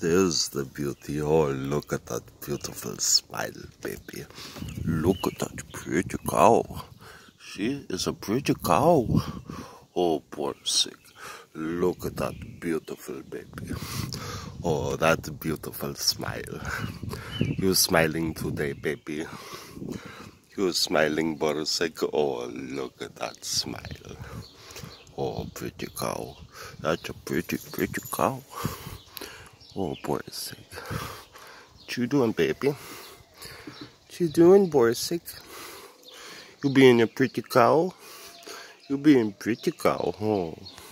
There's the beauty. Oh, look at that beautiful smile, baby. Look at that pretty cow. She is a pretty cow. Oh, Borsig. Look at that beautiful baby. Oh, that beautiful smile. You're smiling today, baby. You're smiling, Borsig. Oh, look at that smile. Oh, pretty cow. That's a pretty, pretty cow. Oh, Borsig. What you doing, baby? What you doing, Borsig? You being a pretty cow? You being pretty cow, oh.